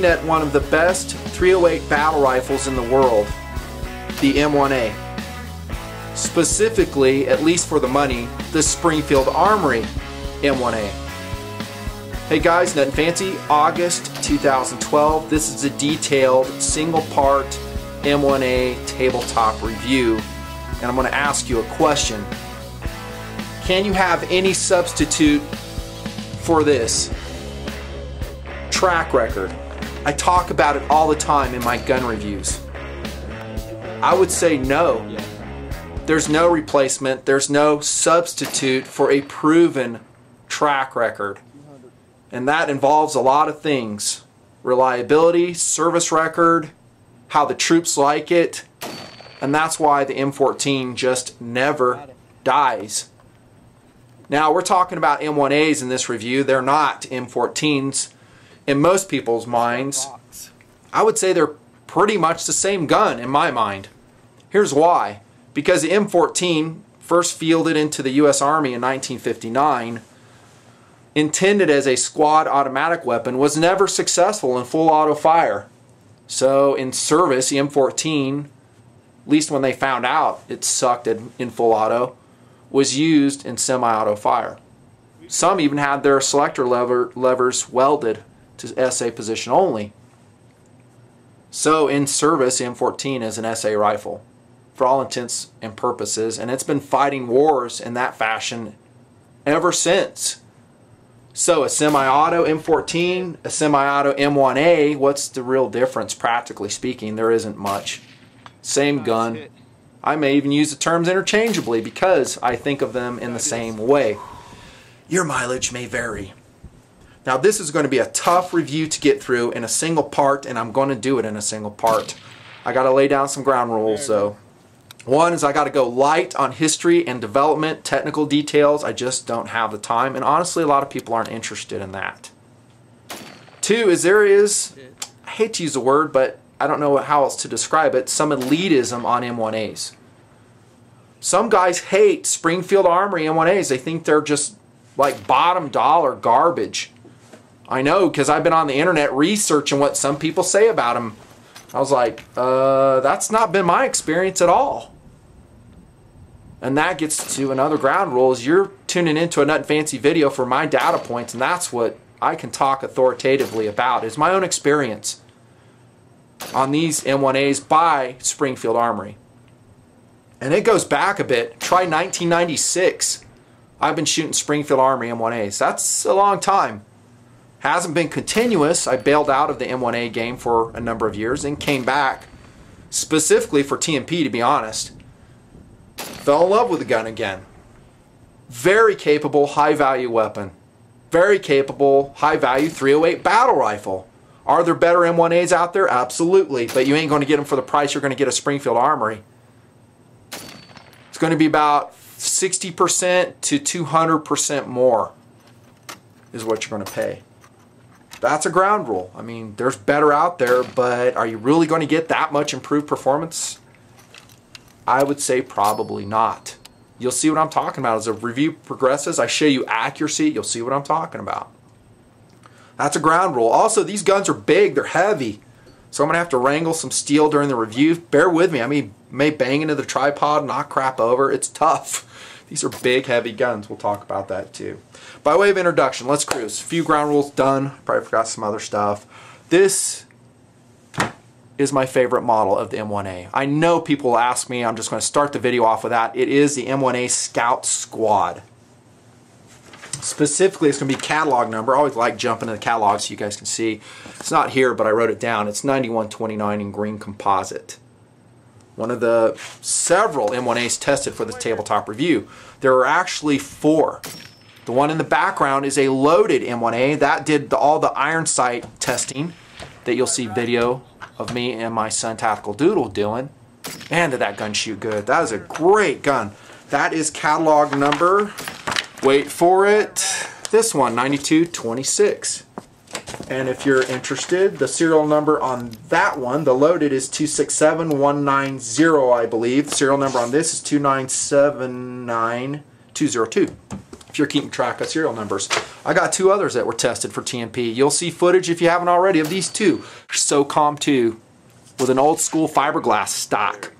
looking at one of the best 308 battle rifles in the world, the M1A. Specifically, at least for the money, the Springfield Armory M1A. Hey guys, Nutnfancy, August 2012. This is a detailed single part M1A tabletop review and I'm going to ask you a question. Can you have any substitute for this? track record. I talk about it all the time in my gun reviews. I would say no. There's no replacement, there's no substitute for a proven track record. And that involves a lot of things reliability, service record, how the troops like it, and that's why the M14 just never dies. Now, we're talking about M1As in this review. They're not M14s in most people's minds, I would say they're pretty much the same gun in my mind. Here's why. Because the M14, first fielded into the U.S. Army in 1959, intended as a squad automatic weapon, was never successful in full auto fire. So in service, the M14, at least when they found out it sucked in full auto, was used in semi-auto fire. Some even had their selector lever, levers welded to SA position only. So in service, the M14 is an SA rifle for all intents and purposes, and it's been fighting wars in that fashion ever since. So a semi-auto M14, a semi-auto M1A, what's the real difference practically speaking? There isn't much. Same gun. I may even use the terms interchangeably because I think of them in the same way. Your mileage may vary. Now this is going to be a tough review to get through in a single part and I'm going to do it in a single part. I got to lay down some ground rules though. One is I got to go light on history and development, technical details. I just don't have the time and honestly a lot of people aren't interested in that. Two is there is, I hate to use the word but I don't know how else to describe it, some elitism on M1As. Some guys hate Springfield Armory M1As. They think they're just like bottom dollar garbage. I know because I've been on the internet researching what some people say about them. I was like, uh, that's not been my experience at all. And that gets to another ground rule is you're tuning into a Nutnfancy video for my data points and that's what I can talk authoritatively about is my own experience on these M1As by Springfield Armory. And it goes back a bit. Try 1996. I've been shooting Springfield Armory M1As. That's a long time hasn't been continuous. I bailed out of the M1A game for a number of years and came back specifically for TNP to be honest. Fell in love with the gun again. Very capable, high value weapon. Very capable, high value 308 battle rifle. Are there better M1As out there? Absolutely. But you ain't going to get them for the price you're going to get a Springfield Armory. It's going to be about 60% to 200% more is what you're going to pay. That's a ground rule. I mean, there's better out there, but are you really going to get that much improved performance? I would say probably not. You'll see what I'm talking about. As the review progresses, I show you accuracy, you'll see what I'm talking about. That's a ground rule. Also, these guns are big, they're heavy. So I'm going to have to wrangle some steel during the review. Bear with me. I mean, may bang into the tripod, knock crap over. It's tough These are big, heavy guns. We'll talk about that too. By way of introduction, let's cruise. A few ground rules done. Probably forgot some other stuff. This is my favorite model of the M1A. I know people will ask me, I'm just going to start the video off with that. It is the M1A Scout Squad. Specifically, it's going to be catalog number. I always like jumping to the catalog so you guys can see. It's not here, but I wrote it down. It's 9129 in green composite. One of the several M1As tested for the tabletop review. There are actually four. The one in the background is a loaded M1A. That did the, all the iron sight testing that you'll see video of me and my son Tactical Doodle doing. Man, did that gun shoot good. That is a great gun. That is catalog number, wait for it, this one, 9226. And if you're interested, the serial number on that one, the loaded is 267190, I believe. The serial number on this is 2979202 you're keeping track of serial numbers. I got two others that were tested for TNP. You'll see footage if you haven't already of these two. SOCOM 2 with an old school fiberglass stock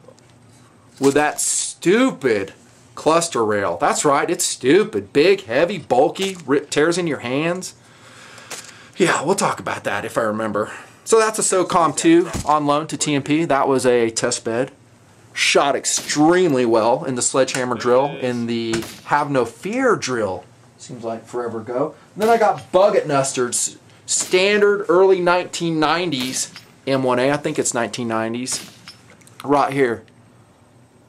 with that stupid cluster rail. That's right, it's stupid. Big, heavy, bulky, rip tears in your hands. Yeah, we'll talk about that if I remember. So that's a SOCOM 2 on loan to TNP. That was a test bed shot extremely well in the sledgehammer drill, in the have no fear drill. Seems like forever ago. And then I got Bug Nustard's standard early 1990s M1A. I think it's 1990s. Right here.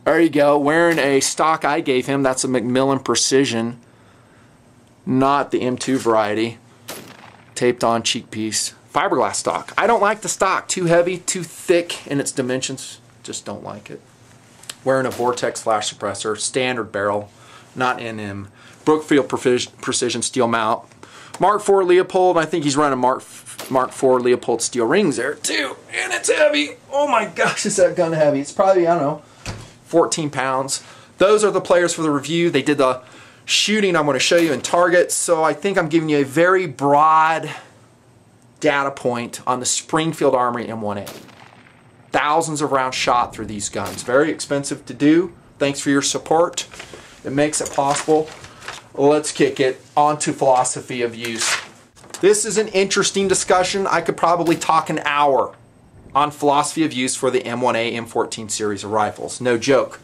There you go. Wearing a stock I gave him. That's a McMillan Precision. Not the M2 variety. Taped on cheek piece. Fiberglass stock. I don't like the stock. Too heavy, too thick in its dimensions. Just don't like it wearing a Vortex flash suppressor, standard barrel, not NM. Brookfield Precision Steel Mount. Mark IV Leupold, I think he's running Mark Mark IV Leupold steel rings there too. And it's heavy. Oh my gosh, is that gun heavy? It's probably, I don't know, 14 pounds. Those are the players for the review. They did the shooting I'm going to show you in targets. So I think I'm giving you a very broad data point on the Springfield Armory M1A thousands of rounds shot through these guns. Very expensive to do. Thanks for your support. It makes it possible. Let's kick it onto philosophy of use. This is an interesting discussion. I could probably talk an hour on philosophy of use for the M1A M14 series of rifles. No joke.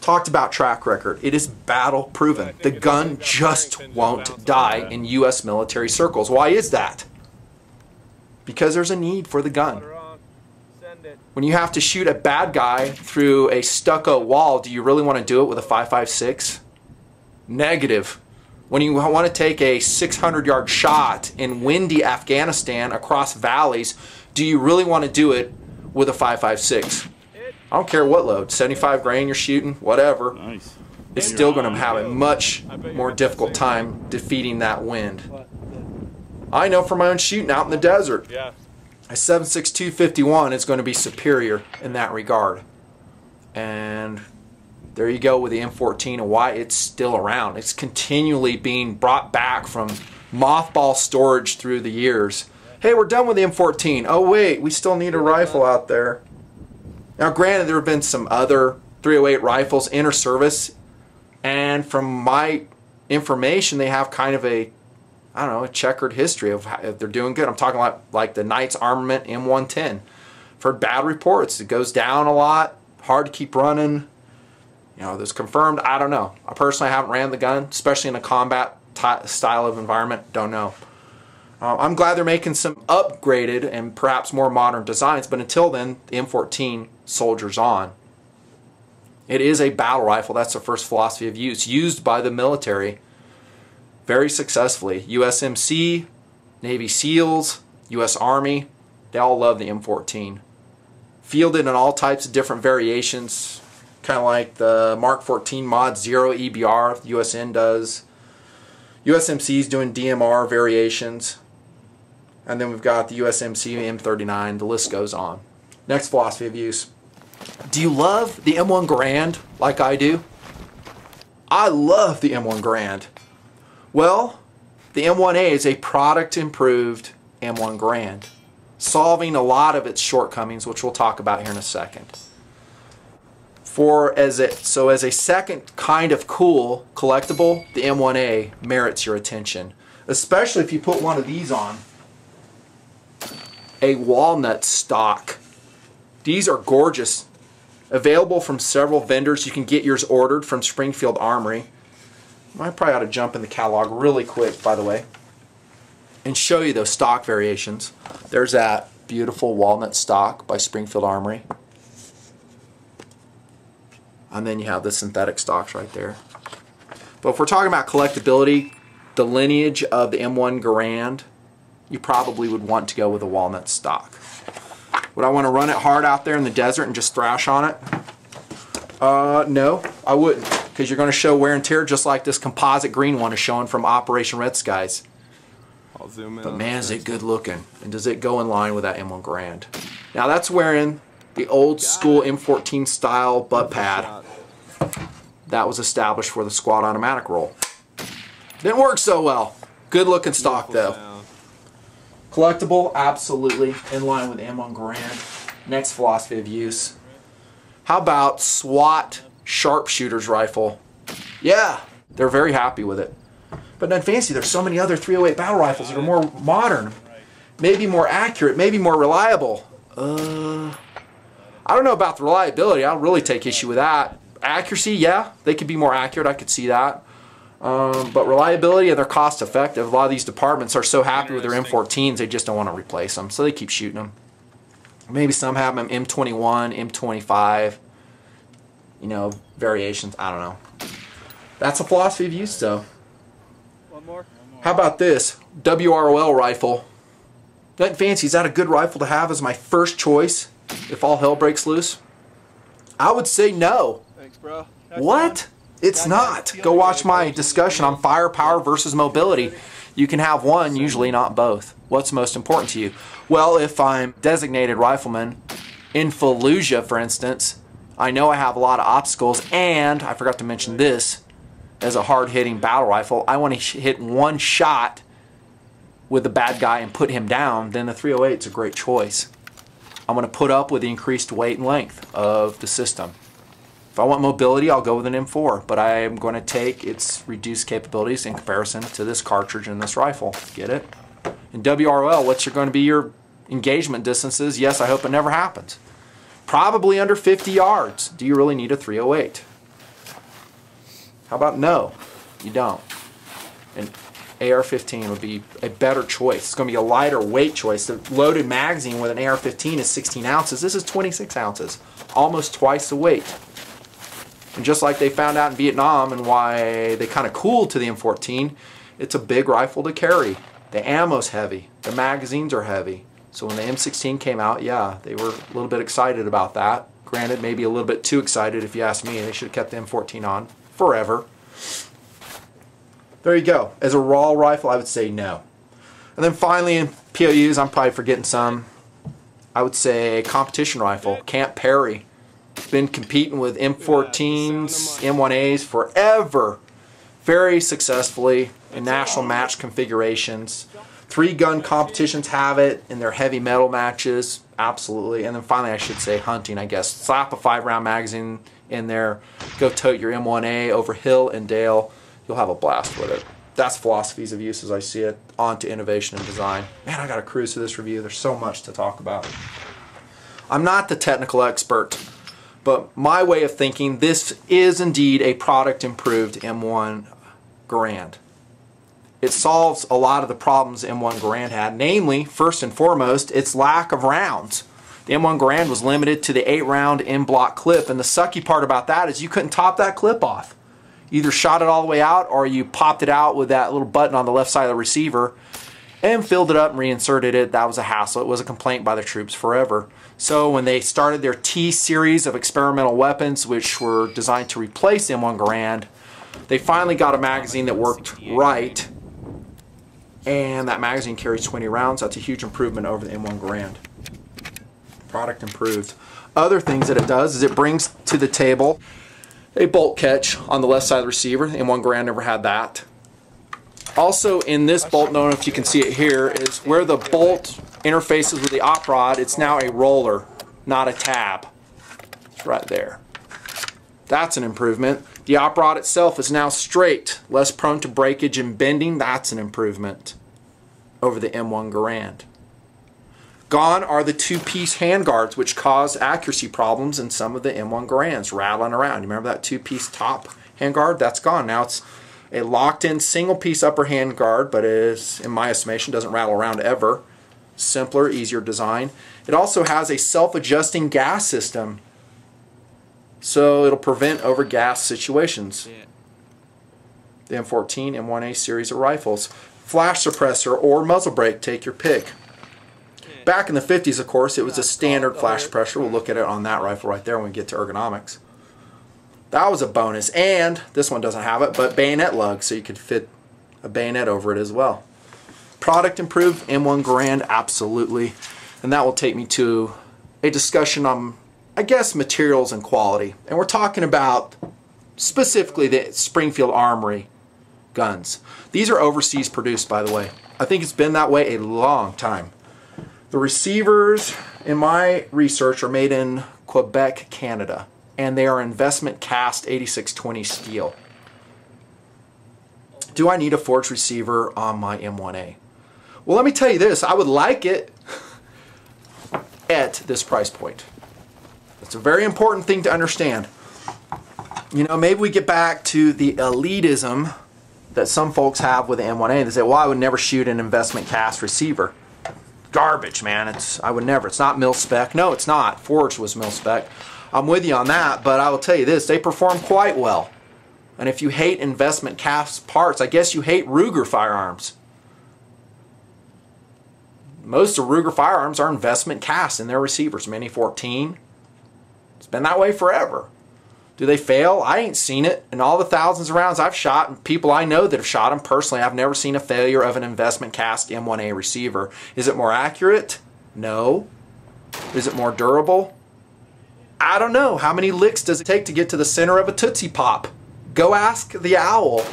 Talked about track record. It is battle proven. The gun just won't die in U.S. military circles. Why is that? Because there's a need for the gun. When you have to shoot a bad guy through a stucco wall, do you really want to do it with a 5.56? Negative. When you want to take a 600 yard shot in windy Afghanistan across valleys, do you really want to do it with a 5.56? I don't care what load, 75 grain you're shooting, whatever. Nice. It's still going to have a much more difficult time defeating that wind. I know from my own shooting out in the desert. Yeah a 76251 is going to be superior in that regard. And there you go with the M14 and why it's still around. It's continually being brought back from mothball storage through the years. Hey, we're done with the M14. Oh wait, we still need a rifle out there. Now granted there have been some other 308 rifles in service and from my information they have kind of a I don't know, a checkered history of how, if they're doing good. I'm talking about like the Knights Armament M110. For bad reports, it goes down a lot, hard to keep running. You know, there's confirmed, I don't know. I personally haven't ran the gun, especially in a combat style of environment, don't know. Uh, I'm glad they're making some upgraded and perhaps more modern designs, but until then, the M14 soldiers on. It is a battle rifle. That's the first philosophy of use, used by the military very successfully. USMC, Navy SEALs, US Army, they all love the M14. Fielded in all types of different variations, kind of like the Mark 14 Mod 0 EBR, USN does. USMC is doing DMR variations. And then we've got the USMC M39, the list goes on. Next philosophy of use. Do you love the M1 Garand like I do? I love the M1 Garand. Well, the M1A is a product improved M1 Garand, solving a lot of its shortcomings, which we'll talk about here in a second. For as a so as a second kind of cool collectible, the M1A merits your attention, especially if you put one of these on. A walnut stock. These are gorgeous. Available from several vendors. You can get yours ordered from Springfield Armory. I probably ought to jump in the catalog really quick, by the way, and show you those stock variations. There's that beautiful walnut stock by Springfield Armory. And then you have the synthetic stocks right there. But if we're talking about collectability, the lineage of the M1 Garand, you probably would want to go with a walnut stock. Would I want to run it hard out there in the desert and just thrash on it? Uh, no, I wouldn't. Because you're going to show wear and tear just like this composite green one is showing from Operation Red Skies. I'll zoom in. But man, is it good looking. And does it go in line with that M1 Garand? Now that's wearing the old school M14 style butt pad that was established for the squad automatic role. Didn't work so well. Good looking stock Beautiful though. sound. Collectible, absolutely in line with M1 Garand. Next philosophy of use. How about SWAT sharpshooter's rifle? Yeah, they're very happy with it. But Nutnfancy. There's so many other 308 battle rifles that are more modern, maybe more accurate, maybe more reliable. Uh, I don't know about the reliability. I'll really take issue with that. Accuracy, yeah, they could be more accurate. I could see that. Um, but reliability and they're cost effective. A lot of these departments are so happy with their M14s, they just don't want to replace them, so they keep shooting them. Maybe some have them M21, M25, you know, variations. I don't know. That's a philosophy of use, though. One more. How about this WROL rifle? Nutnfancy. Is that a good rifle to have as my first choice if all hell breaks loose? I would say no. Thanks, bro. What? It's not. Go watch my discussion on firepower versus mobility. You can have one, usually not both. What's most important to you? Well, if I'm designated rifleman in Fallujah, for instance, I know I have a lot of obstacles, and I forgot to mention this as a hard hitting battle rifle. I want to hit one shot with the bad guy and put him down, then the 308 is a great choice. I'm going to put up with the increased weight and length of the system. If I want mobility, I'll go with an M4, but I am going to take its reduced capabilities in comparison to this cartridge and this rifle. Get it? In WROL, what's going to be your engagement distances? Yes, I hope it never happens. Probably under 50 yards. Do you really need a 308? How about no? You don't. An AR-15 would be a better choice. It's going to be a lighter weight choice. The loaded magazine with an AR-15 is 16 ounces. This is 26 ounces, almost twice the weight. And just like they found out in Vietnam and why they kind of cooled to the M14, it's a big rifle to carry. The ammo's heavy. The magazines are heavy. So when the M16 came out, yeah, they were a little bit excited about that. Granted, maybe a little bit too excited if you ask me. They should have kept the M14 on forever. There you go. As a raw rifle, I would say no. And then finally in POUs, I'm probably forgetting some. I would say competition rifle, Camp Perry. Been competing with M14s, M1As forever. Very successfully in national match configurations. Three gun competitions have it in their heavy metal matches, absolutely. And then finally, I should say hunting, I guess. Slap a five round magazine in there, go tote your M1A over hill and dale. You'll have a blast with it. That's philosophies of use as I see it. On to innovation and design. Man, I got to cruise through this review. There's so much to talk about. I'm not the technical expert, but my way of thinking, this is indeed a product improved M1 Garand. It solves a lot of the problems M1 Garand had, namely, first and foremost, its lack of rounds. The M1 Garand was limited to the 8 round en bloc clip, and the sucky part about that is you couldn't top that clip off. Either shot it all the way out or you popped it out with that little button on the left side of the receiver and filled it up and reinserted it. That was a hassle. It was a complaint by the troops forever. So when they started their T series of experimental weapons, which were designed to replace M1 Garand, they finally got a magazine that worked right. And that magazine carries 20 rounds. That's a huge improvement over the M1 Garand. Product improved. Other things that it does is it brings to the table a bolt catch on the left side of the receiver. The M1 Garand never had that. Also in this bolt, don't know if you can see it here, is where the bolt interfaces with the op rod, it's now a roller, not a tab. It's right there. That's an improvement. The op rod itself is now straight, less prone to breakage and bending. That's an improvement over the M1 Garand. Gone are the two-piece handguards, which caused accuracy problems in some of the M1 Garands, rattling around. You remember that two-piece top handguard? That's gone. Now it's a locked-in single-piece upper handguard, but is, in my estimation, doesn't rattle around ever. Simpler, easier design. It also has a self-adjusting gas system, so it'll prevent overgas situations. Yeah. The M14, M1A series of rifles. Flash suppressor or muzzle brake, take your pick. Back in the 50s, of course, it was a standard flash suppressor. We'll look at it on that rifle right there when we get to ergonomics. That was a bonus. And this one doesn't have it, but bayonet lug, so you could fit a bayonet over it as well. Product improved, M1 Garand, absolutely. And that will take me to a discussion on, I guess, materials and quality. And we're talking about specifically the Springfield Armory guns. These are overseas produced, by the way. I think it's been that way a long time. The receivers, in my research, are made in Quebec, Canada, and they are investment cast 8620 steel. Do I need a forged receiver on my M1A? Well, let me tell you this. I would like it at this price point. It's a very important thing to understand. You know, maybe we get back to the elitism that some folks have with the M1A. They say, well, I would never shoot an investment cast receiver. Garbage, man. It's I would never. It's not mil spec. No, it's not. Forged was mil spec. I'm with you on that, but I will tell you this, they perform quite well. And if you hate investment cast parts, I guess you hate Ruger firearms. Most of Ruger firearms are investment cast in their receivers. Mini 14. It's been that way forever. Do they fail? I ain't seen it. In all the thousands of rounds I've shot, and people I know that have shot them personally, I've never seen a failure of an investment cast M1A receiver. Is it more accurate? No. Is it more durable? I don't know. How many licks does it take to get to the center of a Tootsie Pop? Go ask the owl.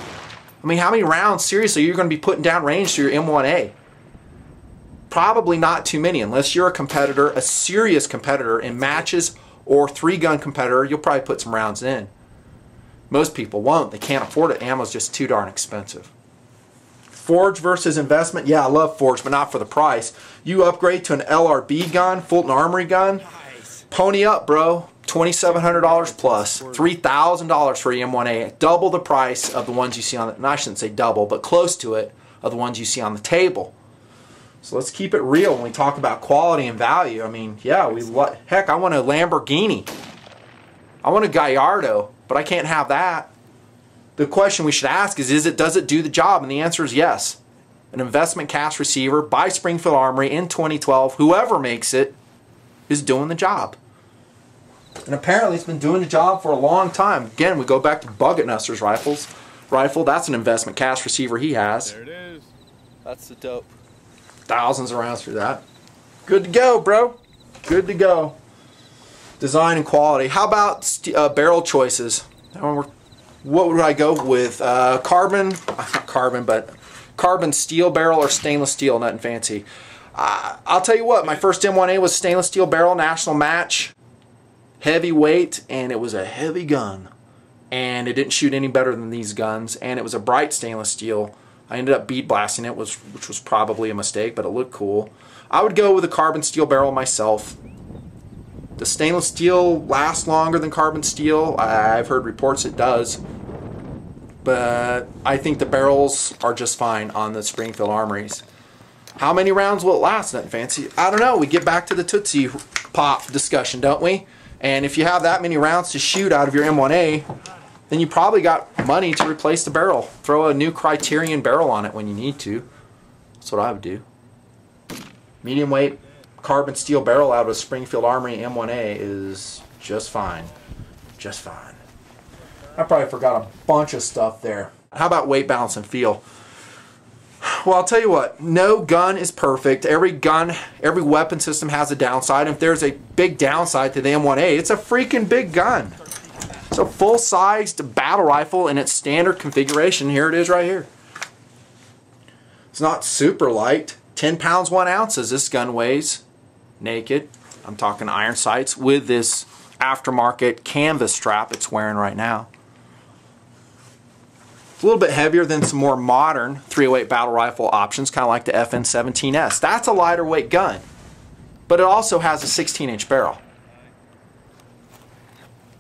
I mean, how many rounds, seriously, you're going to be putting down range to your M1A? Probably not too many, unless you're a competitor, a serious competitor in matches or three gun competitor, you'll probably put some rounds in. Most people won't. They can't afford it. Ammo's just too darn expensive. Forge versus investment. Yeah, I love Forge, but not for the price. You upgrade to an LRB gun, Fulton Armory gun. Pony up, bro. $2,700 plus. $3,000 for your M1A. Double the price of the ones you see on the, no, I shouldn't say double, but close to it, of the ones you see on the table. So let's keep it real when we talk about quality and value. I mean, yeah, we what heck, I want a Lamborghini. I want a Gallardo, but I can't have that. The question we should ask is, is it does it do the job? And the answer is yes. An investment cast receiver by Springfield Armory in 2012, whoever makes it, is doing the job. And apparently it's been doing the job for a long time. Again, we go back to Bucket Nuster's rifles. Rifle, that's an investment cast receiver he has. There it is. That's the dope. Thousands of rounds through that. Good to go, bro. Good to go. Design and quality. How about uh, barrel choices? What would I go with? Uh, carbon, not carbon, but carbon steel barrel or stainless steel, Nutnfancy. Uh, I'll tell you what, my first M1A was stainless steel barrel, national match, heavy weight, and it was a heavy gun. And it didn't shoot any better than these guns, and it was a bright stainless steel. I ended up bead blasting it, was, which was probably a mistake, but it looked cool. I would go with a carbon steel barrel myself. Does stainless steel last longer than carbon steel? I've heard reports it does. But I think the barrels are just fine on the Springfield Armories. How many rounds will it last? Nutnfancy. I don't know. We get back to the Tootsie Pop discussion, don't we? And if you have that many rounds to shoot out of your M1A, then you probably got money to replace the barrel. Throw a new Criterion barrel on it when you need to. That's what I would do. Medium weight carbon steel barrel out of Springfield Armory M1A is just fine. Just fine. I probably forgot a bunch of stuff there. How about weight balance and feel? Well, I'll tell you what, no gun is perfect. Every gun, every weapon system has a downside. If there's a big downside to the M1A, it's a freaking big gun. A full-sized battle rifle in its standard configuration. Here it is right here. It's not super light. 10 pounds, 1 ounces this gun weighs naked. I'm talking iron sights with this aftermarket canvas strap it's wearing right now. It's a little bit heavier than some more modern 308 battle rifle options, kind of like the FN-17S. That's a lighter weight gun, but it also has a 16 inch barrel.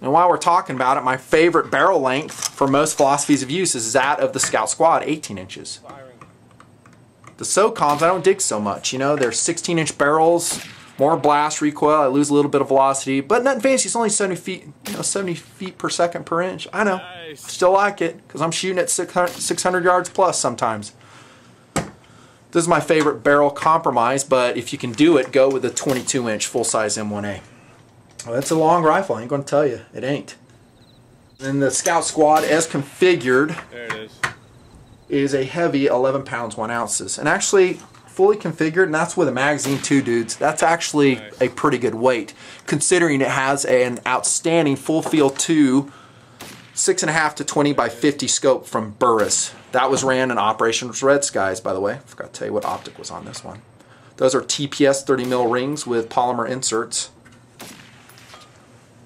And while we're talking about it, my favorite barrel length for most philosophies of use is that of the Scout Squad, 18 inches. The SOCOMs I don't dig so much. You know, they're 16 inch barrels, more blast recoil, I lose a little bit of velocity, but Nutnfancy, it's only 70 feet, you know, 70 feet per second per inch. I know, nice. still like it, because I'm shooting at 600, 600 yards plus sometimes. This is my favorite barrel compromise, but if you can do it, go with a 22 inch full-size M1A. Well, it's a long rifle, I ain't going to tell you. It ain't. And the Scout Squad, as configured, there it is. is a heavy 11 pounds 1 ounces. And actually, fully configured, and that's with a magazine too, dudes. That's actually nice. a pretty good weight, considering it has an outstanding full field 2 6.5 to 20 by 50 scope from Burris. That was ran in Operation Red Skies, by the way. I forgot to tell you what optic was on this one. Those are TPS 30 mil rings with polymer inserts.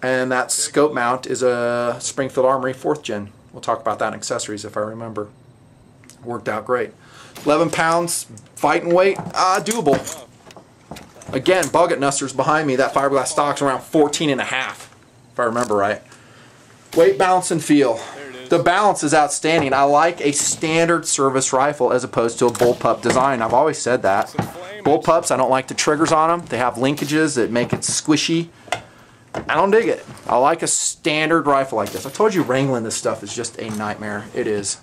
And that scope mount is a Springfield Armory 4th gen. We'll talk about that in accessories if I remember. Worked out great. 11 pounds fighting weight, uh, doable. Again, Buget Nusters behind me. That fiberglass stock's around 14 and a half, if I remember right. Weight, balance, and feel. The balance is outstanding. I like a standard service rifle as opposed to a bullpup design. I've always said that. Bullpups, I don't like the triggers on them. They have linkages that make it squishy. I don't dig it. I like a standard rifle like this. I told you wrangling this stuff is just a nightmare. It is.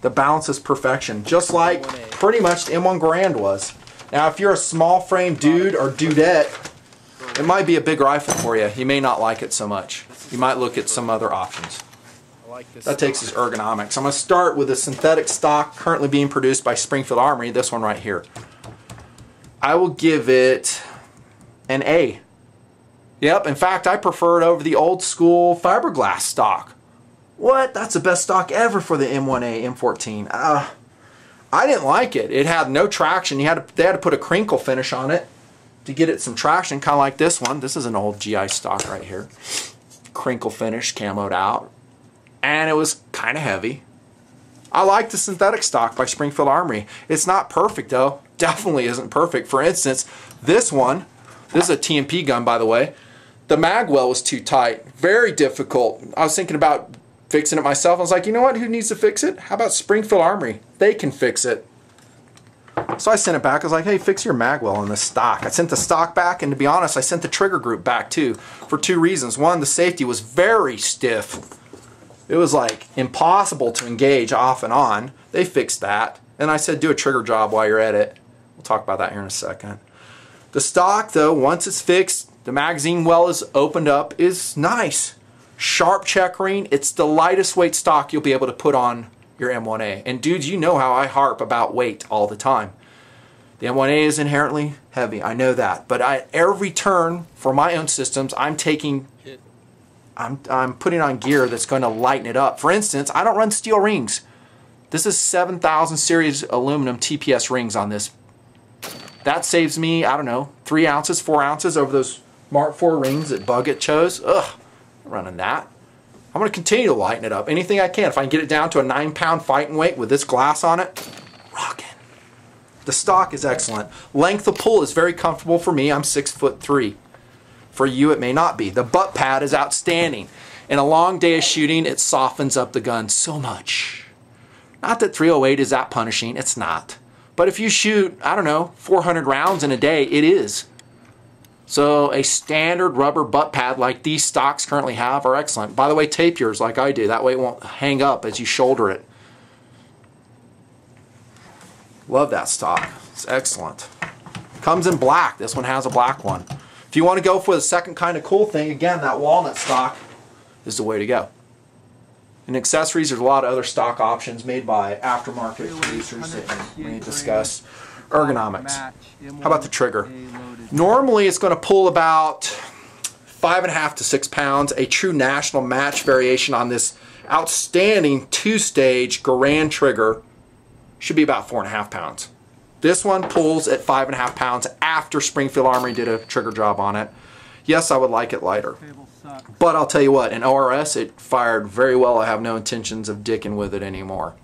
The balance is perfection, just like pretty much the M1 Garand was. Now, if you're a small frame dude or dudette, it might be a big rifle for you. You may not like it so much. You might look at some other options. That takes us ergonomics. I'm going to start with a synthetic stock currently being produced by Springfield Armory, this one right here. I will give it an A. Yep, in fact, I prefer it over the old school fiberglass stock. What? That's the best stock ever for the M1A M14. Uh, I didn't like it. It had no traction. You had to, they had to put a crinkle finish on it to get it some traction, kind of like this one. This is an old GI stock right here. Crinkle finish, camoed out. And it was kind of heavy. I like the synthetic stock by Springfield Armory. It's not perfect though. Definitely isn't perfect. For instance, this one, this is a TNP gun by the way, the magwell was too tight. Very difficult. I was thinking about fixing it myself. I was like, you know what? Who needs to fix it? How about Springfield Armory? They can fix it. So I sent it back. I was like, hey, fix your magwell in the stock. I sent the stock back, and to be honest, I sent the trigger group back too for two reasons. One, the safety was very stiff. It was like impossible to engage off and on. They fixed that. And I said, do a trigger job while you're at it. We'll talk about that here in a second. The stock, though, once it's fixed, the magazine well is opened up is nice. Sharp checkering. It's the lightest weight stock you'll be able to put on your M1A. And dudes, you know how I harp about weight all the time. The M1A is inherently heavy. I know that. But I, every turn for my own systems, I'm taking, I'm, I'm putting on gear that's going to lighten it up. For instance, I don't run steel rings. This is 7000 series aluminum TPS rings on this. That saves me, I don't know, three ounces, four ounces over those Mark IV rings that Buget chose. Ugh, running that. I'm going to continue to lighten it up. Anything I can. If I can get it down to a 9 pound fighting weight with this glass on it, rocking. The stock is excellent. Length of pull is very comfortable for me. I'm six foot three. For you, it may not be. The butt pad is outstanding. In a long day of shooting, it softens up the gun so much. Not that 308 is that punishing. It's not. But if you shoot, I don't know, 400 rounds in a day, it is. So a standard rubber butt pad like these stocks currently have are excellent. By the way, tape yours like I do. That way it won't hang up as you shoulder it. Love that stock. It's excellent. Comes in black. This one has a black one. If you want to go for the second kind of cool thing, again, that walnut stock is the way to go. In accessories, there's a lot of other stock options made by aftermarket producers that we discuss. Ergonomics. How about the trigger? Normally it's going to pull about five and a half to six pounds. A true national match variation on this outstanding two-stage Garand trigger should be about four and a half pounds. This one pulls at five and a half pounds after Springfield Armory did a trigger job on it. Yes, I would like it lighter. But I'll tell you what, in ORS, it fired very well. I have no intentions of dicking with it anymore.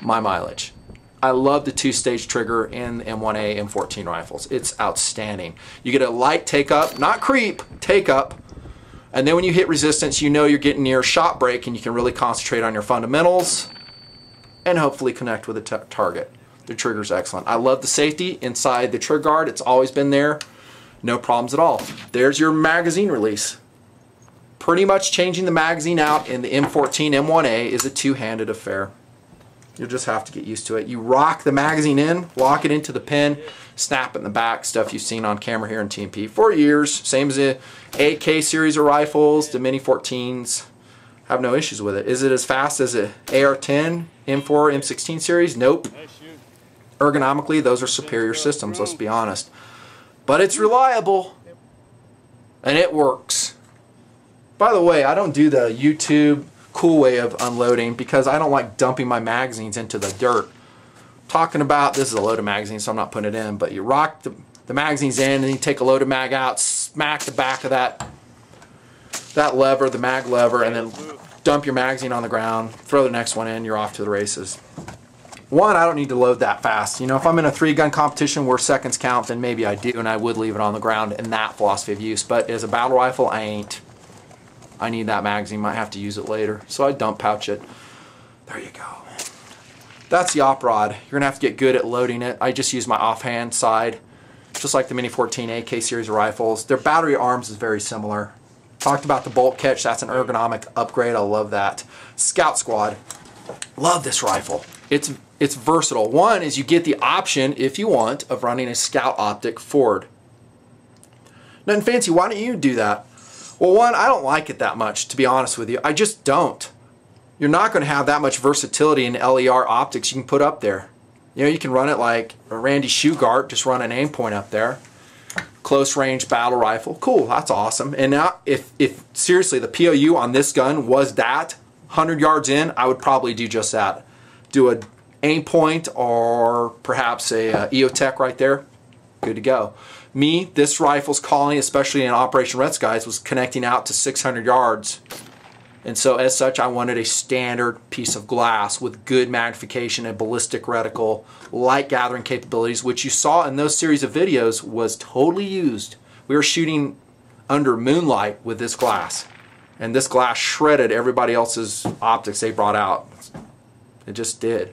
My mileage. I love the two-stage trigger in the M1A M14 rifles. It's outstanding. You get a light take up, not creep, take up. And then when you hit resistance, you know you're getting near shot break and you can really concentrate on your fundamentals and hopefully connect with a target. The trigger's excellent. I love the safety inside the trigger guard. It's always been there. No problems at all. There's your magazine release. Pretty much changing the magazine out in the M14 M1A is a two-handed affair. You'll just have to get used to it. You rock the magazine in, lock it into the pin, snap in the back, stuff you've seen on camera here in TNP for years. Same as the AK series of rifles, the Mini 14s. Have no issues with it. Is it as fast as a AR-10, M4, M16 series? Nope. Ergonomically, those are superior systems, let's be honest. But it's reliable. And it works. By the way, I don't do the YouTube cool way of unloading because I don't like dumping my magazines into the dirt. Talking about, this is a loaded magazine so I'm not putting it in, but you rock the, the magazines in and you take a loaded mag out, smack the back of that, that lever, the mag lever, and then dump your magazine on the ground, throw the next one in, you're off to the races. One, I don't need to load that fast. You know, if I'm in a three gun competition where seconds count, then maybe I do and I would leave it on the ground in that philosophy of use. But as a battle rifle, I ain't. I need that magazine, might have to use it later. So I dump pouch it. There you go. That's the op rod. You're gonna have to get good at loading it. I just use my offhand side, just like the Mini 14 AK series rifles. Their battery arms is very similar. Talked about the bolt catch, that's an ergonomic upgrade, I love that. Scout Squad, love this rifle. It's, it's versatile. One is you get the option, if you want, of running a Scout optic forward. Nutnfancy, why don't you do that? Well, one, I don't like it that much, to be honest with you. I just don't. You're not going to have that much versatility in LER optics you can put up there. You know, you can run it like a Randy Shugart, just run an Aimpoint up there. Close range battle rifle. Cool, that's awesome. And now, if, if seriously, the POU on this gun was that, 100 yards in, I would probably do just that. Do a Aimpoint or perhaps a uh, EOTech right there. Good to go. Me, this rifle's calling, especially in Operation Red Skies, was connecting out to 600 yards. And so as such, I wanted a standard piece of glass with good magnification and ballistic reticle, light gathering capabilities, which you saw in those series of videos was totally used. We were shooting under moonlight with this glass. And this glass shredded everybody else's optics they brought out. It just did.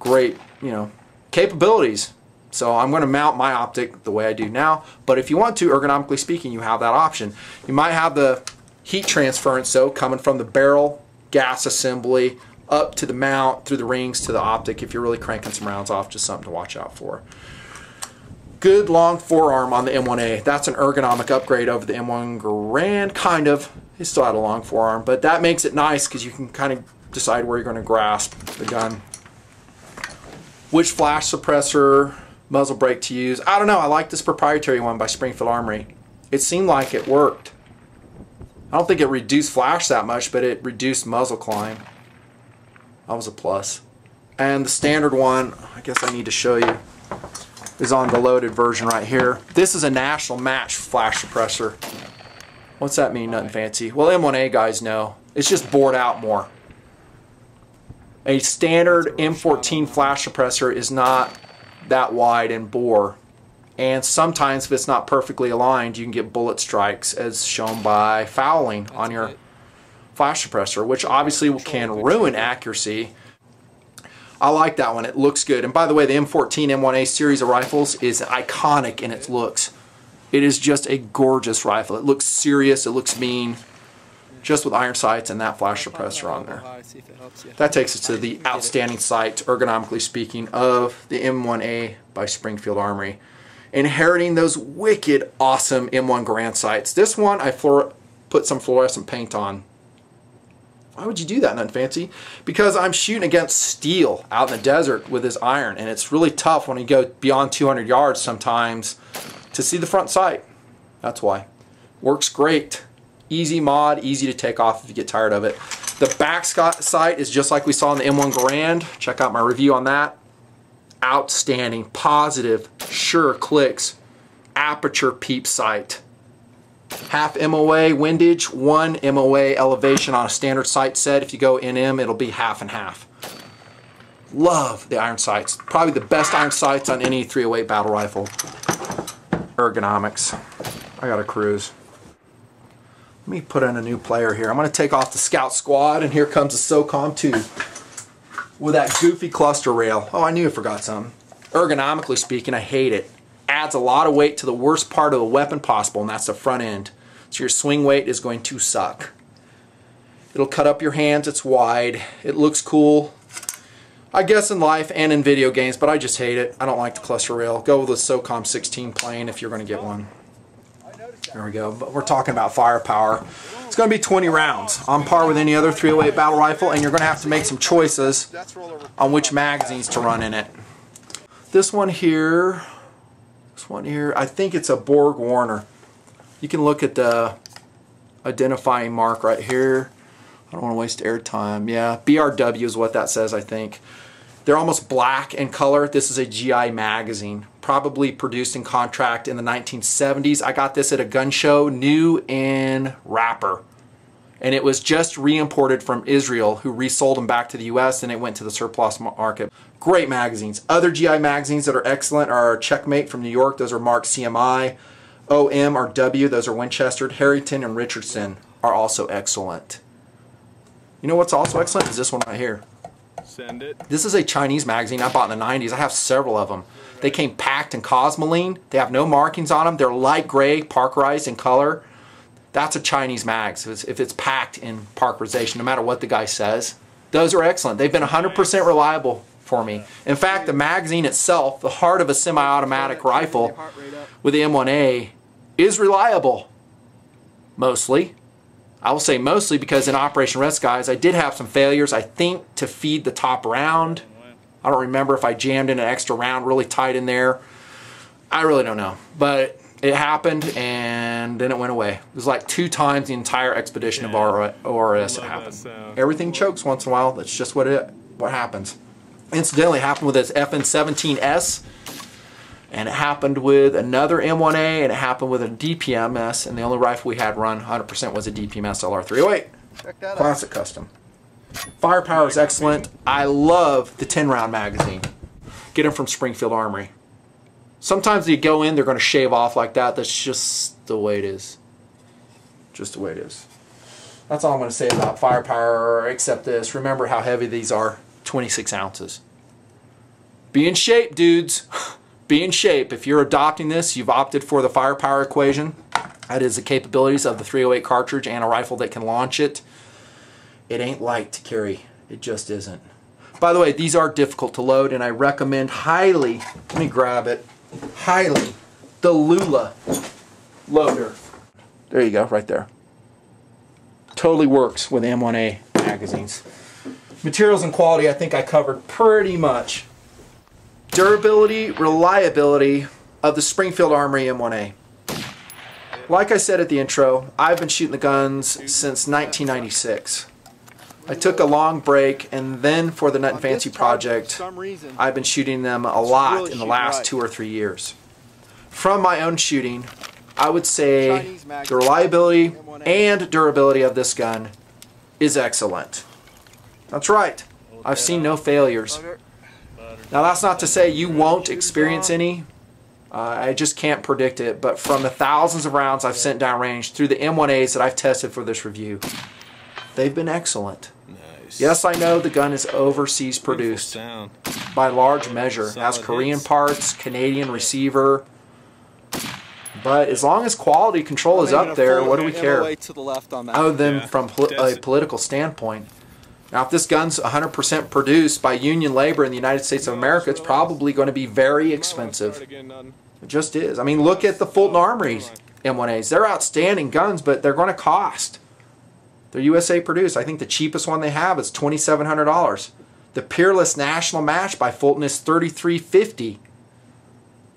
Great, you know, capabilities. So I'm going to mount my optic the way I do now. But if you want to, ergonomically speaking, you have that option. You might have the heat transference, so coming from the barrel gas assembly up to the mount, through the rings to the optic if you're really cranking some rounds off, just something to watch out for. Good long forearm on the M1A. That's an ergonomic upgrade over the M1 Garand, kind of. It still had a long forearm, but that makes it nice because you can kind of decide where you're going to grasp the gun. Which flash suppressor muzzle brake to use. I don't know, I like this proprietary one by Springfield Armory. It seemed like it worked. I don't think it reduced flash that much, but it reduced muzzle climb. That was a plus. And the standard one, I guess I need to show you, is on the loaded version right here. This is a national match flash suppressor. What's that mean, Nutnfancy? Well, M1A guys know. It's just bored out more. A standard M14 flash suppressor is not that wide and bore. And sometimes if it's not perfectly aligned, you can get bullet strikes as shown by fouling on your flash suppressor, which obviously can ruin accuracy. I like that one. It looks good. And by the way, the M14 M1A series of rifles is iconic in its looks. It is just a gorgeous rifle. It looks serious. It looks mean just with iron sights and that flash suppressor on there. That takes us to the outstanding sight, ergonomically speaking, of the M1A by Springfield Armory. Inheriting those wicked awesome M1 Garand sights. This one I put some fluorescent paint on. Why would you do that, Nutnfancy? Because I'm shooting against steel out in the desert with this iron, and it's really tough when you go beyond 200 yards sometimes to see the front sight. That's why. Works great. Easy mod, easy to take off if you get tired of it. The back sight is just like we saw in the M1 Garand. Check out my review on that. Outstanding, positive, sure clicks, aperture peep sight. half MOA windage, one MOA elevation on a standard sight set. If you go NM, it'll be half and half. Love the iron sights. Probably the best iron sights on any 308 battle rifle. Ergonomics. I got a cruise. Let me put in a new player here. I'm going to take off the Scout Squad, and here comes the SOCOM 2 with that goofy cluster rail. Oh, I knew I forgot something. Ergonomically speaking, I hate it. Adds a lot of weight to the worst part of the weapon possible, and that's the front end. So your swing weight is going to suck. It'll cut up your hands, it's wide, it looks cool. I guess in life and in video games, but I just hate it. I don't like the cluster rail. Go with the SOCOM 16 plane if you're going to get one. There we go. But we're talking about firepower. It's going to be 20 rounds on par with any other 308 battle rifle, and you're going to have to make some choices on which magazines to run in it. This one here, this one here, I think it's a Borg Warner. You can look at the identifying mark right here. I don't want to waste airtime. Yeah, BRW is what that says, I think. They're almost black in color. This is a GI magazine, probably produced in contract in the 1970s. I got this at a gun show, new in wrapper. And it was just re-imported from Israel, who resold them back to the U.S. and it went to the surplus market. Great magazines. Other GI magazines that are excellent are Checkmate from New York. Those are marked CMI. OM or W, those are Winchester. Harrington and Richardson are also excellent. You know what's also excellent is this one right here. Send it. This is a Chinese magazine I bought in the 90s. I have several of them. They came packed in Cosmoline. They have no markings on them. They're light gray, parkerized in color. That's a Chinese mag. So if it's packed in parkerization, no matter what the guy says, those are excellent. They've been 100% reliable for me. In fact, the magazine itself, the heart of a semi-automatic rifle with the M1A, is reliable. Mostly. I will say mostly because in Operation Red Skies, I did have some failures, I think, to feed the top round. I don't remember if I jammed in an extra round really tight in there. I really don't know. But it happened and then it went away. It was like two times the entire expedition yeah. of ORS it happened. Everything chokes once in a while. That's just what it what happens. Incidentally, happened with this FN17S and it happened with another M1A and it happened with a DPMS and the only rifle we had run 100% was a DPMS LR308 classic out. custom firepower is excellent. I love the 10 round magazine. Get them from Springfield Armory. Sometimes you go in they're going to shave off like that. That's just the way it is. Just the way it is. That's all I'm going to say about firepower except this. Remember how heavy these are. 26 ounces. Be in shape dudes. Be in shape. If you're adopting this, you've opted for the firepower equation. That is the capabilities of the 308 cartridge and a rifle that can launch it. It ain't light to carry. It just isn't. By the way, these are difficult to load, and I recommend highly, let me grab it, highly, the Lula loader. There you go, right there. Totally works with M1A magazines. Materials and quality, I think I covered pretty much durability, reliability of the Springfield Armory M1A. Like I said at the intro, I've been shooting the guns since 1996. I took a long break and then for the Nutnfancy project, I've been shooting them a lot in the last two or three years. From my own shooting, I would say the reliability and durability of this gun is excellent. That's right. I've seen no failures. Now that's not to say you won't experience any. Uh, I just can't predict it, but from the thousands of rounds I've sent downrange through the M1As that I've tested for this review, they've been excellent. Nice. Yes, I know the gun is overseas produced by large measure. Solid has Korean hits. parts, Canadian receiver. But as long as quality control is up there, what do we care? Other than yeah. from a political standpoint. Now, if this gun's 100% produced by union labor in the United States of America, it's probably going to be very expensive. It just is. I mean, look at the Fulton Armory's M1As. They're outstanding guns, but they're going to cost. They're USA produced. I think the cheapest one they have is $2,700. The Peerless National Match by Fulton is 3,350.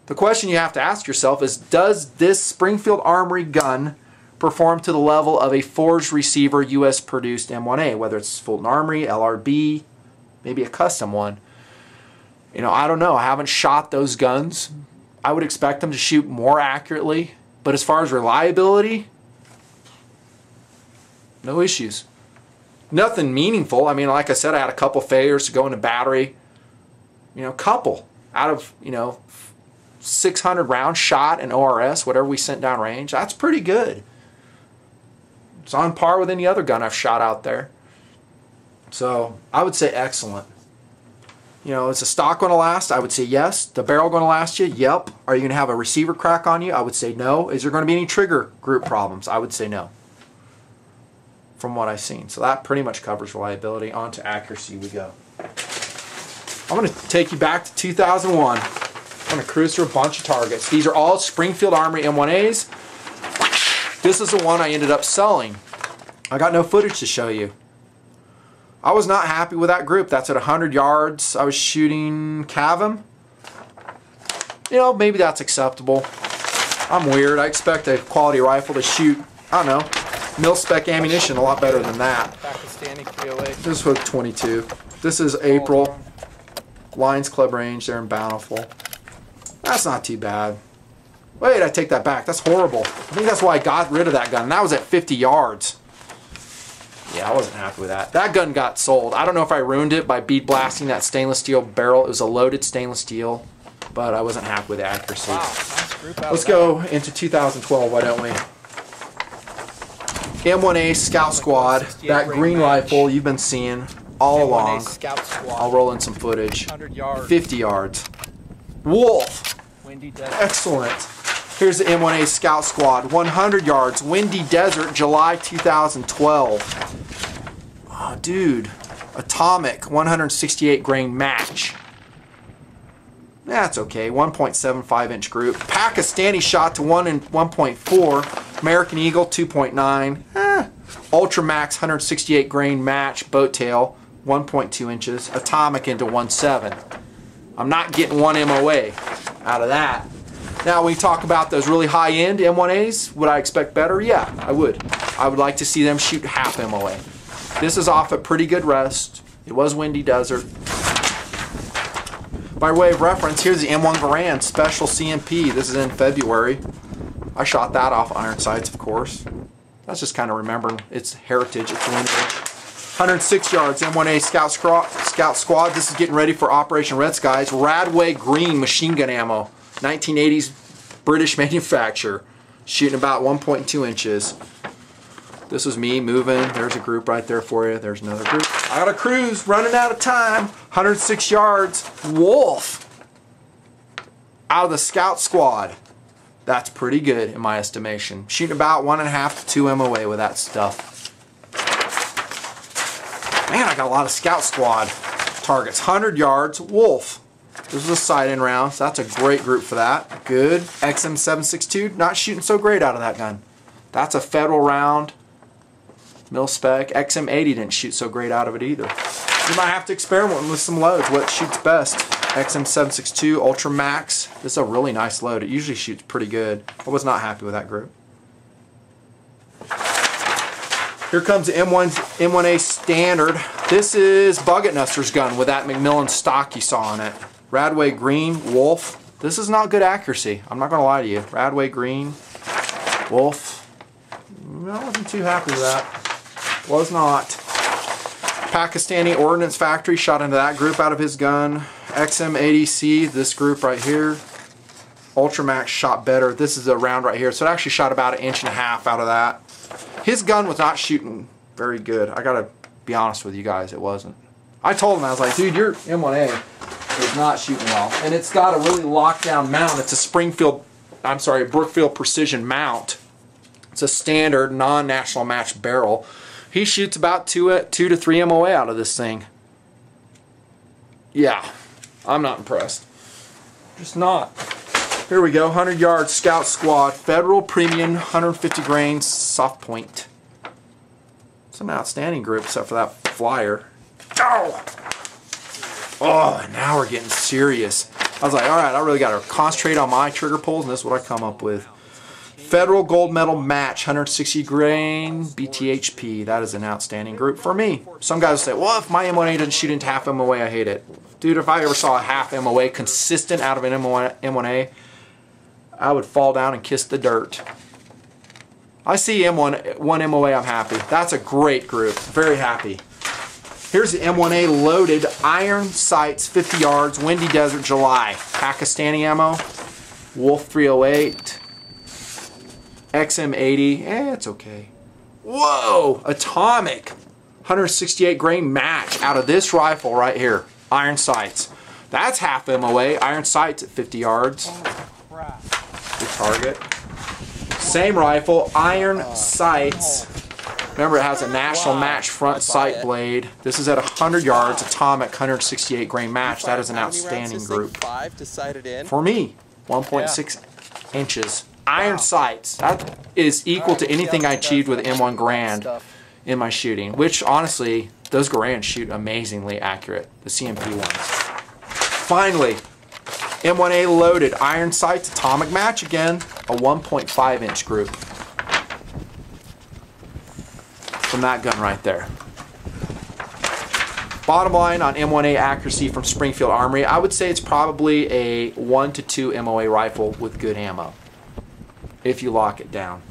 The question you have to ask yourself is, does this Springfield Armory gun perform to the level of a forged receiver US produced M1A, whether it's Fulton Armory, LRB, maybe a custom one. You know, I don't know. I haven't shot those guns. I would expect them to shoot more accurately, but as far as reliability, No issues. Nothing meaningful. I mean, like I said, I had a couple failures to go into battery. You know, couple out of, you know, 600 round shot and ORS, whatever we sent down range. That's pretty good. It's on par with any other gun I've shot out there. So I would say excellent. You know, is the stock going to last? I would say yes. The barrel going to last you? Yep. Are you going to have a receiver crack on you? I would say no. Is there going to be any trigger group problems? I would say no. From what I've seen. So that pretty much covers reliability. On to accuracy we go. I'm going to take you back to 2001. I'm going to cruise through a bunch of targets. These are all Springfield Armory M1As. This is the one I ended up selling. I got no footage to show you. I was not happy with that group. That's at 100 yards. I was shooting CAVIM. You know, maybe that's acceptable. I'm weird. I expect a quality rifle to shoot, I don't know, mil-spec ammunition a lot better than that. This was 22. This is April. Lions Club Range there in Bountiful. That's not too bad. Wait, I take that back. That's horrible. I think that's why I got rid of that gun. That was at 50 yards. Yeah, I wasn't happy with that. That gun got sold. I don't know if I ruined it by bead blasting that stainless steel barrel. It was a loaded stainless steel, but I wasn't happy with the accuracy. Wow, nice Let's go into 2012, why don't we? M1A Scout Squad, that green rifle you've been seeing all along. I'll roll in some footage. 50 yards. Wolf. Excellent. Here's the M1A Scout Squad, 100 yards, Windy Desert, July 2012. Oh, ah, dude. Atomic, 168 grain match. That's okay, 1.75 inch group. Pakistani shot to 1 and 1.4. American Eagle, 2.9. Eh. Ultramax, 168 grain match, boat tail, 1.2 inches. Atomic into 1.7. I'm not getting one MOA out of that. Now, you talk about those really high-end M1As, would I expect better? Yeah, I would. I would like to see them shoot half MOA. This is off at pretty good rest. It was windy desert. By way of reference, here's the M1 Garand Special CMP. This is in February. I shot that off iron sights, of course. That's just kind of remembering its heritage, its lineage. 106 yards, M1A Scout, Scout Squad. This is getting ready for Operation Red Skies. Radway Green machine gun ammo. 1980s British manufacturer, shooting about 1.2 inches. This was me moving. There's a group right there for you. There's another group. I got a cruise running out of time. 106 yards. Wolf. Out of the scout squad. That's pretty good in my estimation. Shooting about one and a half to two MOA with that stuff. Man, I got a lot of scout squad targets. 100 yards. Wolf. This is a side-in round, so that's a great group for that. Good. XM762, not shooting so great out of that gun. That's a federal round. Mil spec. XM80 didn't shoot so great out of it either. You might have to experiment with some loads. What shoots best? XM762 Ultra Max. This is a really nice load. It usually shoots pretty good. I was not happy with that group. Here comes the M1's M1A Standard. This is Bucket Nuster's gun with that McMillan stock you saw on it. Radway Green, Wolf. This is not good accuracy. I'm not going to lie to you. Radway Green, Wolf. I wasn't too happy with that. Was not. Pakistani Ordnance Factory shot into that group out of his gun. XM80C, this group right here. Ultramax shot better. This is a round right here. So it actually shot about an inch and a half out of that. His gun was not shooting very good. I gotta be honest with you guys, it wasn't. I told him, I was like, dude, your M1A is not shooting well. And it's got a really locked down mount. It's a Springfield, I'm sorry, Brookfield Precision mount. It's a standard non-national match barrel. He shoots about two, two to three MOA out of this thing. Yeah, I'm not impressed. Just not. Here we go, 100 yard Scout Squad, Federal Premium, 150 grain soft point. It's an outstanding group except for that flyer. Oh! Oh, now we're getting serious. I was like, all right, I really got to concentrate on my trigger pulls, and this is what I come up with. Federal Gold Medal Match, 160 grain, BTHP. That is an outstanding group for me. Some guys say, well, if my M1A doesn't shoot into half MOA, I hate it. Dude, if I ever saw a half MOA consistent out of an M1A, I would fall down and kiss the dirt. I see M1 one MOA, I'm happy. That's a great group. Very happy. Here's the M1A loaded iron sights, 50 yards, windy desert, July. Pakistani ammo, Wolf 308, XM80. Eh, it's okay. Whoa! Atomic 168 grain match out of this rifle right here. Iron sights. That's half MOA. Iron sights at 50 yards. The target. Same rifle, iron sights. Remember, it has a national match front sight blade. This is at 100 yards, atomic 168 grain match. That is an outstanding group. Five to sight it in. For me, 1.6 inches. Iron sights. That is equal to anything I achieved with M1 Garand in my shooting, which honestly, those Garands shoot amazingly accurate, the CMP ones. Finally, M1A loaded iron sights atomic match again, a 1.5 inch group. From that gun right there. Bottom line on M1A accuracy from Springfield Armory, I would say it's probably a 1 to 2 MOA rifle with good ammo. If you lock it down.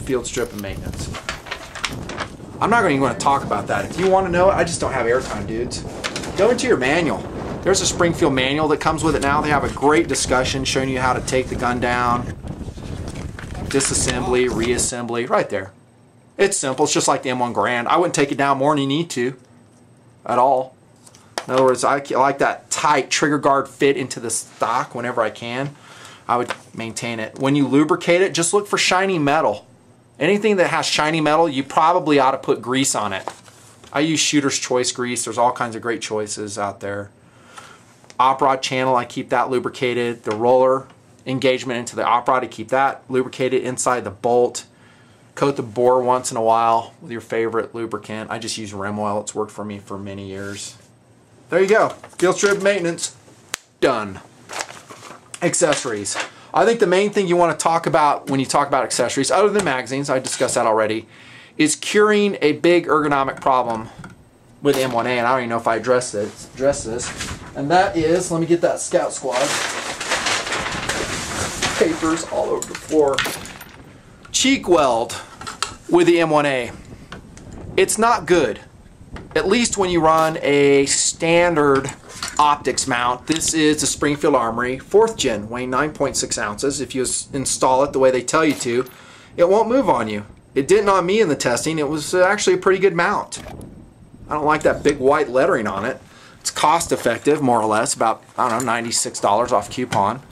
Field strip and maintenance. I'm not even going to talk about that. If you want to know it, I just don't have airtime, dudes. Go into your manual. There's a Springfield manual that comes with it now. They have a great discussion showing you how to take the gun down, disassembly, reassembly, right there. It's simple. It's just like the M1 Garand. I wouldn't take it down more than you need to at all. In other words, I like that tight trigger guard fit into the stock whenever I can. I would maintain it. When you lubricate it, just look for shiny metal. Anything that has shiny metal, you probably ought to put grease on it. I use Shooter's Choice grease. There's all kinds of great choices out there. Op rod channel, I keep that lubricated. The roller engagement into the op rod, I keep that lubricated inside the bolt. Coat the bore once in a while with your favorite lubricant. I just use Rem oil. It's worked for me for many years. There you go. Field strip maintenance. Done. Accessories. I think the main thing you want to talk about when you talk about accessories, other than magazines, I discussed that already, is curing a big ergonomic problem with M1A, and I don't even know if I addressed this, addressed this. And that is, let me get that Scout Squad. Papers all over the floor. Cheek weld with the M1A. It's not good. At least when you run a standard optics mount. This is a Springfield Armory 4th gen, weighing 9.6 ounces. If you install it the way they tell you to, it won't move on you. It didn't on me in the testing. It was actually a pretty good mount. I don't like that big white lettering on it. It's cost effective, more or less, about, I don't know, $96 off coupon.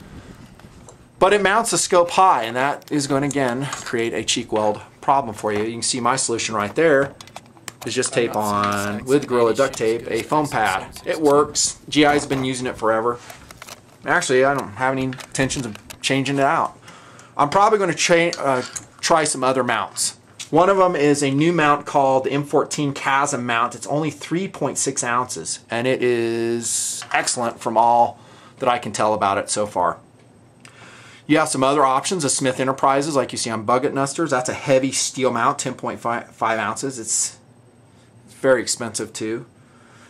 But it mounts the scope high, and that is going to, again, create a cheek weld problem for you. You can see my solution right there is just tape on with Gorilla duct tape a foam pad. It works. GI's been using it forever. Actually, I don't have any intentions of changing it out. I'm probably going to uh, try some other mounts. One of them is a new mount called the M14 Chasm mount. It's only 3.6 ounces, and it is excellent from all that I can tell about it so far. You have some other options, a Smith Enterprises, like you see on Bucket Nusters. That's a heavy steel mount, 10.5 ounces. It's very expensive too.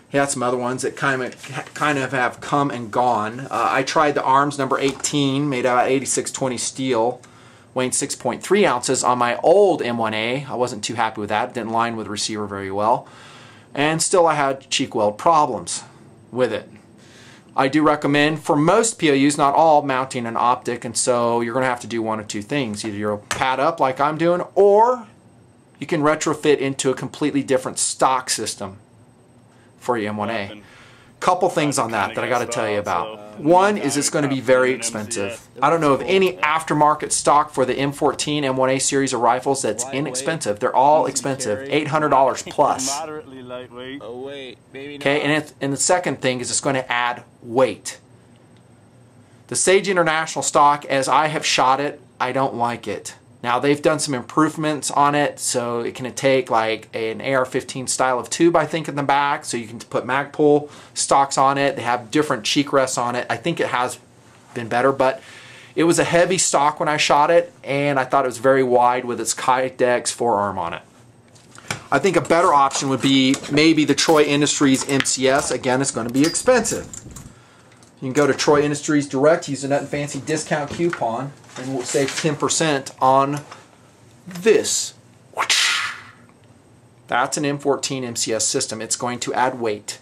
He had some other ones that kind of kind of have come and gone. Uh, I tried the Arms number 18, made out of 8620 steel, weighing 6.3 ounces on my old M1A. I wasn't too happy with that. Didn't line with receiver very well, and still I had cheek weld problems with it. I do recommend for most POUs, not all, mounting an optic, and so you're going to have to do one of two things. Either you'll pad up like I'm doing, or you can retrofit into a completely different stock system for your M1A. Couple things on that that I got to tell you about. One is it's going to be very expensive. I don't know of any aftermarket stock for the M14 M1A series of rifles that's inexpensive. They're all expensive, $800 plus. Okay, and, it, and the second thing is it's going to add weight. The Sage International stock, as I have shot it, I don't like it. Now they've done some improvements on it, so it can take like an AR-15 style of tube, I think, in the back, so you can put Magpul stocks on it. They have different cheek rests on it. I think it has been better, but it was a heavy stock when I shot it, and I thought it was very wide with its Kydex forearm on it. I think a better option would be maybe the Troy Industries MCS. Again, it's going to be expensive. You can go to Troy Industries Direct, use a and Fancy discount coupon, and we'll save 10% on this. That's an M14 MCS system. It's going to add weight,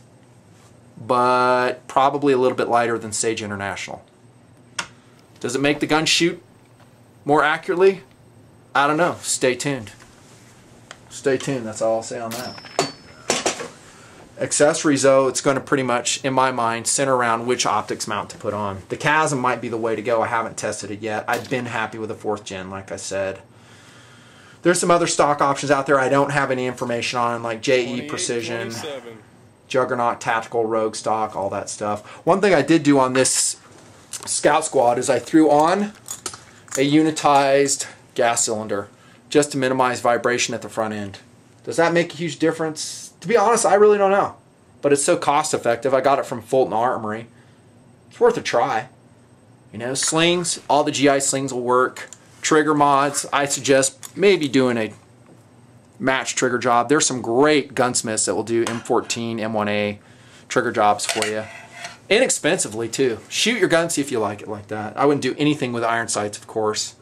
but probably a little bit lighter than Sage International. Does it make the gun shoot more accurately? I don't know. Stay tuned. Stay tuned. That's all I'll say on that. Accessories, though, it's going to pretty much, in my mind, center around which optics mount to put on. The Chasm might be the way to go. I haven't tested it yet. I've been happy with the fourth gen, like I said. There's some other stock options out there I don't have any information on, like JE Precision, Juggernaut Tactical, Rogue Stock, all that stuff. One thing I did do on this Scout Squad is I threw on a unitized gas cylinder just to minimize vibration at the front end. Does that make a huge difference? To be honest, I really don't know. But it's so cost effective. I got it from Fulton Armory. It's worth a try. You know, slings, all the GI slings will work. Trigger mods, I suggest maybe doing a match trigger job. There's some great gunsmiths that will do M14, M1A trigger jobs for you. Inexpensively too. Shoot your gun, see if you like it like that. I wouldn't do anything with iron sights, of course.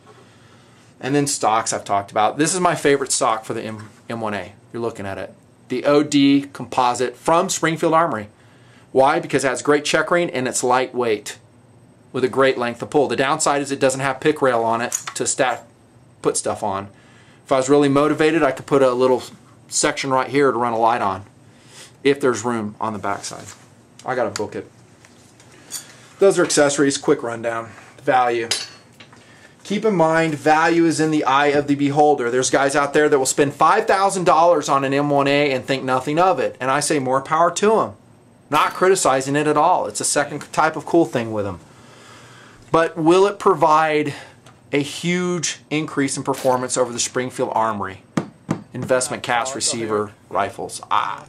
And then stocks I've talked about. This is my favorite stock for the M M1A. You're looking at it. The OD composite from Springfield Armory. Why? Because it has great checkering and it's lightweight with a great length of pull. The downside is it doesn't have pick rail on it to stat, put stuff on. If I was really motivated, I could put a little section right here to run a light on if there's room on the backside. I gotta book it. Those are accessories, quick rundown. Value. Keep in mind, value is in the eye of the beholder. There's guys out there that will spend $5,000 on an M1A and think nothing of it. And I say more power to them. Not criticizing it at all. It's a second type of cool thing with them. But will it provide a huge increase in performance over the Springfield Armory investment cast receiver rifles? Ah,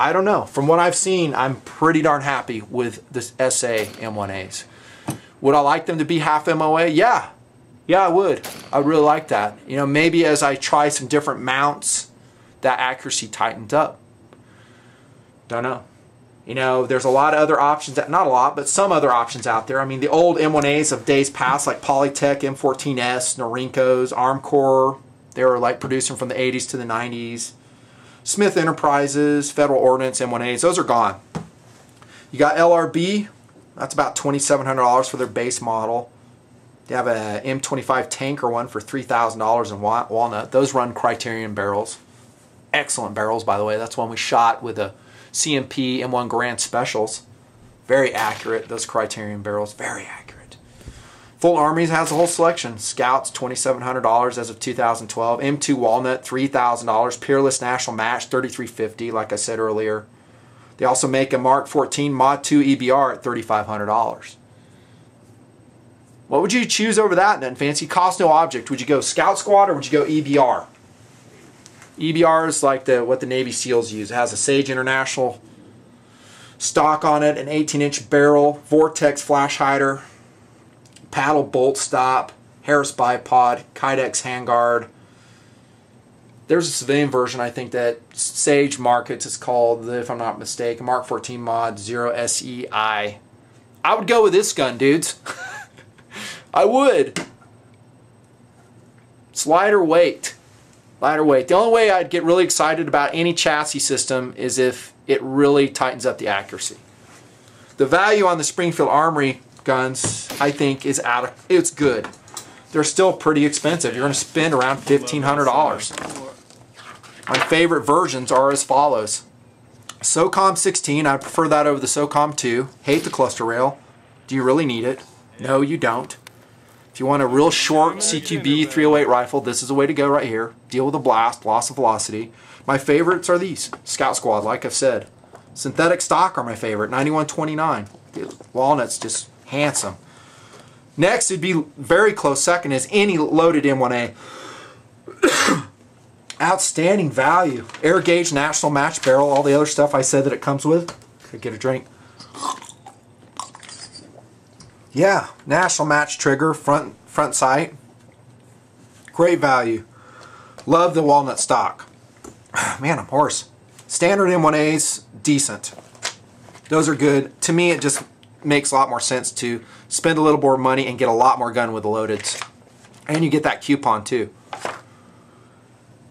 I don't know. From what I've seen, I'm pretty darn happy with the SA M1As. Would I like them to be half MOA? Yeah. Yeah, I would. I really like that. You know, maybe as I try some different mounts, that accuracy tightened up. Don't know. You know, there's a lot of other options, not a lot, but some other options out there. I mean, the old M1As of days past, like Polytech M14S, Norincos, Armcorps, they were like producing from the 80s to the 90s. Smith Enterprises, Federal Ordnance M1As, those are gone. You got LRB, that's about $2,700 for their base model. They have a M25 tanker one for $3,000 in walnut. Those run Criterion barrels. Excellent barrels, by the way. That's one we shot with a CMP M1 Garand Specials. Very accurate, those Criterion barrels. Very accurate. Fulton Armory has a whole selection. Scouts, $2,700 as of 2012. M2 Walnut, $3,000. Peerless National Match, 3,350, like I said earlier. They also make a Mark 14 Mod 2 EBR at $3,500. What would you choose over that then, Fancy? Cost no object. Would you go Scout Squad or would you go EBR? EBR is like the what the Navy SEALs use. It has a Sage International stock on it, an 18-inch barrel, Vortex flash hider, paddle bolt stop, Harris bipod, Kydex handguard, there's a civilian version, I think, that Sage markets. It's called, if I'm not mistaken, Mark 14 Mod 0 SEI. I would go with this gun, dudes. I would. It's lighter weight. Lighter weight. The only way I'd get really excited about any chassis system is if it really tightens up the accuracy. The value on the Springfield Armory guns, I think, is out of, it's good. They're still pretty expensive. You're going to spend around $1,500. My favorite versions are as follows. SOCOM 16, I prefer that over the SOCOM 2. Hate the cluster rail. Do you really need it? No, you don't. If you want a real short CQB 308 rifle, this is the way to go right here. Deal with a blast, loss of velocity. My favorites are these. Scout Squad, like I've said. Synthetic stock are my favorite, 9129. Walnut's just handsome. Next, it'd be very close second is any loaded M1A. Outstanding value. Air gauge, national match barrel, all the other stuff I said that it comes with. Could get a drink. Yeah, national match trigger, front front sight. Great value. Love the walnut stock. Man, I'm hoarse. Standard M1As, decent. Those are good. To me, it just makes a lot more sense to spend a little more money and get a lot more gun with the loadeds. And you get that coupon too.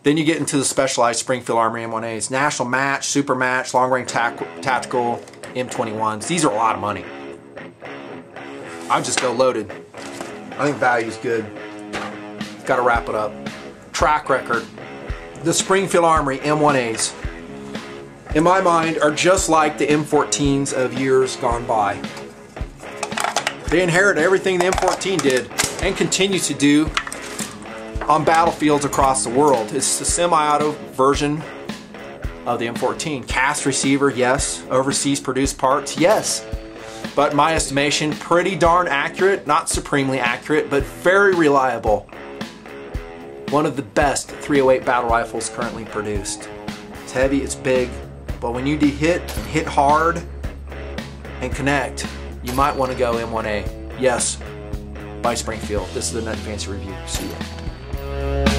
Then you get into the specialized Springfield Armory M1As. National Match, Super Match, Long Range tac Tactical, M21s. These are a lot of money. I just go loaded. I think value's good. Got to wrap it up. Track record. The Springfield Armory M1As, in my mind, are just like the M14s of years gone by. They inherit everything the M14 did and continue to do on battlefields across the world. It's the semi-auto version of the M14. Cast receiver, yes. Overseas produced parts, yes. But my estimation, pretty darn accurate. Not supremely accurate, but very reliable. One of the best 308 battle rifles currently produced. It's heavy, it's big, but when you hit, hit hard and connect, you might want to go M1A. Yes, by Springfield. This is the Nutnfancy Review. See you. Thank you.